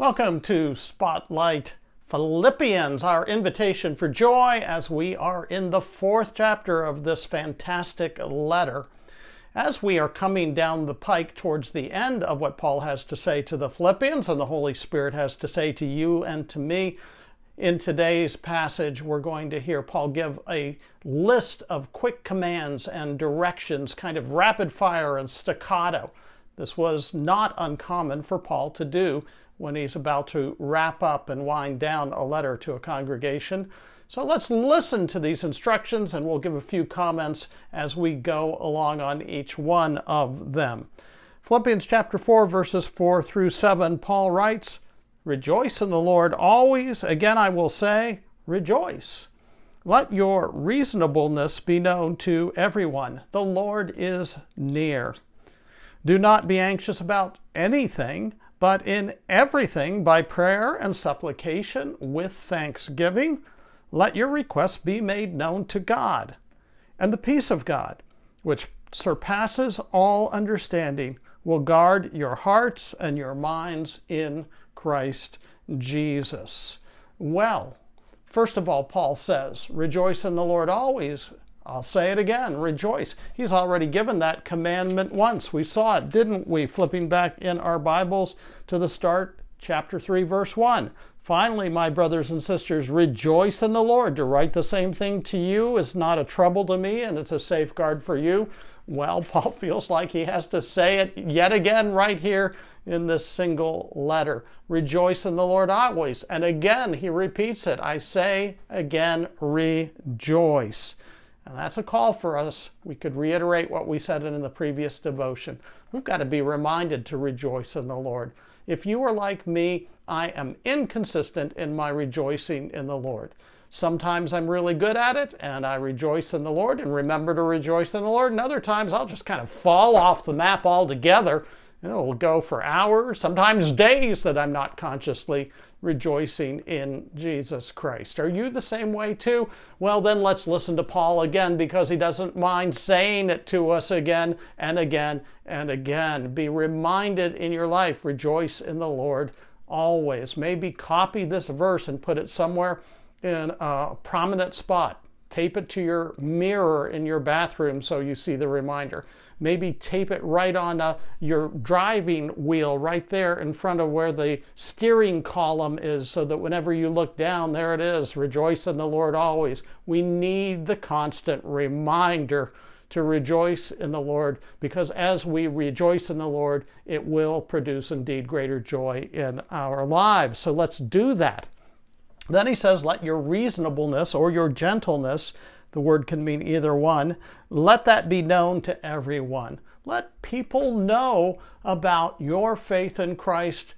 Welcome to Spotlight Philippians, our invitation for joy as we are in the fourth chapter of this fantastic letter. As we are coming down the pike towards the end of what Paul has to say to the Philippians and the Holy Spirit has to say to you and to me, in today's passage, we're going to hear Paul give a list of quick commands and directions, kind of rapid fire and staccato. This was not uncommon for Paul to do when he's about to wrap up and wind down a letter to a congregation. So let's listen to these instructions and we'll give a few comments as we go along on each one of them. Philippians chapter 4, verses 4 through 7, Paul writes, Rejoice in the Lord always. Again, I will say, rejoice. Let your reasonableness be known to everyone. The Lord is near. Do not be anxious about anything but in everything by prayer and supplication with thanksgiving, let your requests be made known to God. And the peace of God, which surpasses all understanding, will guard your hearts and your minds in Christ Jesus. Well, first of all, Paul says, Rejoice in the Lord always. I'll say it again rejoice. He's already given that commandment once. We saw it, didn't we? Flipping back in our Bibles to the start, chapter 3, verse 1. Finally, my brothers and sisters, rejoice in the Lord. To write the same thing to you is not a trouble to me and it's a safeguard for you. Well, Paul feels like he has to say it yet again right here in this single letter. Rejoice in the Lord always. And again, he repeats it. I say again, rejoice. And that's a call for us. We could reiterate what we said in the previous devotion. We've got to be reminded to rejoice in the Lord. If you are like me, I am inconsistent in my rejoicing in the Lord. Sometimes I'm really good at it and I rejoice in the Lord and remember to rejoice in the Lord. And other times I'll just kind of fall off the map altogether And it'll go for hours, sometimes days that I'm not consciously rejoicing in Jesus Christ. Are you the same way too? Well, then let's listen to Paul again because he doesn't mind saying it to us again and again and again. Be reminded in your life, rejoice in the Lord always. Maybe copy this verse and put it somewhere in a prominent spot. Tape it to your mirror in your bathroom so you see the reminder. Maybe tape it right on uh, your driving wheel right there in front of where the steering column is so that whenever you look down, there it is. Rejoice in the Lord always. We need the constant reminder to rejoice in the Lord because as we rejoice in the Lord, it will produce indeed greater joy in our lives. So let's do that. Then he says, Let your reasonableness or your gentleness the word can mean either one. Let that be known to everyone. Let people know about your faith in Christ,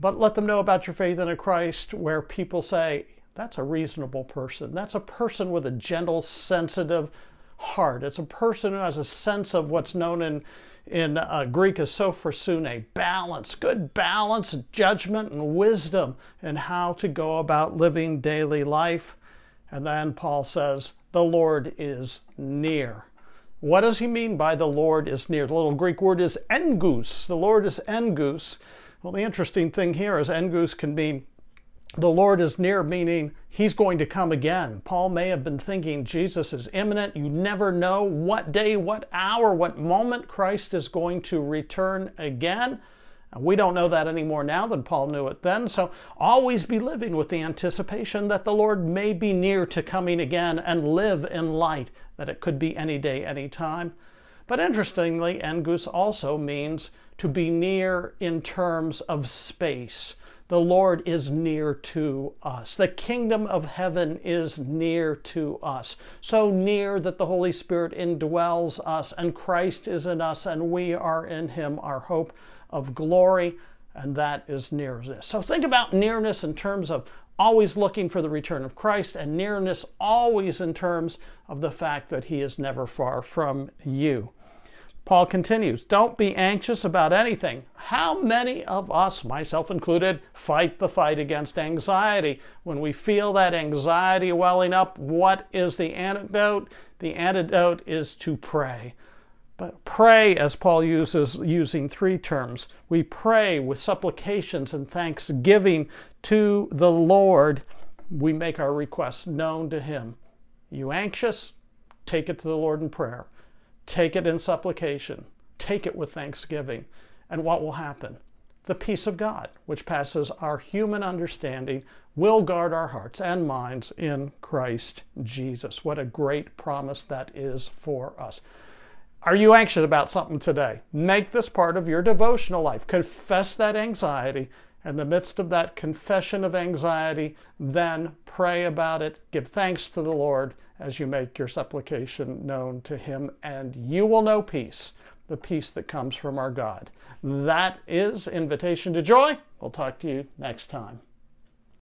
but let them know about your faith in a Christ where people say, that's a reasonable person. That's a person with a gentle, sensitive heart. It's a person who has a sense of what's known in, in uh, Greek as sophrosune, balance, good balance, judgment, and wisdom in how to go about living daily life. And then Paul says, the Lord is near. What does he mean by the Lord is near? The little Greek word is engus. The Lord is engus. Well, the interesting thing here is engus can mean the Lord is near, meaning he's going to come again. Paul may have been thinking Jesus is imminent. You never know what day, what hour, what moment Christ is going to return again. We don't know that any more now than Paul knew it then. So always be living with the anticipation that the Lord may be near to coming again and live in light, that it could be any day, any time. But interestingly, engus also means to be near in terms of space. The Lord is near to us. The kingdom of heaven is near to us. So near that the Holy Spirit indwells us and Christ is in us and we are in him, our hope of glory, and that is nearness. So think about nearness in terms of always looking for the return of Christ, and nearness always in terms of the fact that He is never far from you. Paul continues, Don't be anxious about anything. How many of us, myself included, fight the fight against anxiety? When we feel that anxiety welling up, what is the antidote? The antidote is to pray. But pray, as Paul uses, using three terms. We pray with supplications and thanksgiving to the Lord. We make our requests known to Him. You anxious? Take it to the Lord in prayer. Take it in supplication. Take it with thanksgiving. And what will happen? The peace of God, which passes our human understanding, will guard our hearts and minds in Christ Jesus. What a great promise that is for us. Are you anxious about something today? Make this part of your devotional life. Confess that anxiety. In the midst of that confession of anxiety, then pray about it. Give thanks to the Lord as you make your supplication known to Him, and you will know peace, the peace that comes from our God. That is Invitation to Joy. We'll talk to you next time.